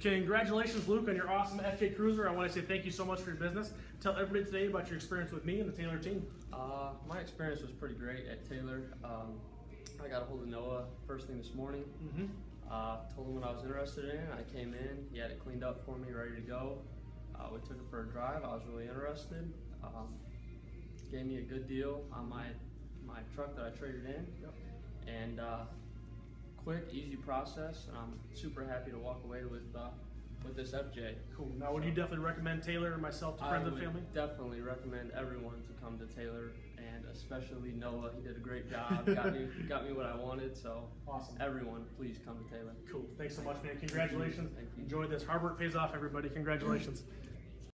Congratulations, Luke, on your awesome FJ Cruiser. I want to say thank you so much for your business. Tell everybody today about your experience with me and the Taylor team. Uh, my experience was pretty great at Taylor. Um, I got a hold of Noah first thing this morning. Mm-hmm. Uh, told him what I was interested in. I came in. He had it cleaned up for me, ready to go. Uh, we took it for a drive. I was really interested. Um, gave me a good deal on my my truck that I traded in, Yep. and uh, quick, easy process. And I'm super happy to walk away with uh, with this FJ. Cool. Now, would you definitely recommend Taylor and myself to friends and family? definitely recommend everyone to come to Taylor, and especially Noah. He did a great job. got me got me what I wanted. So Awesome. everyone, please come to Taylor. Cool. Thanks so much, man. Congratulations. Thank you. Enjoy this. Hard work pays off, everybody. Congratulations.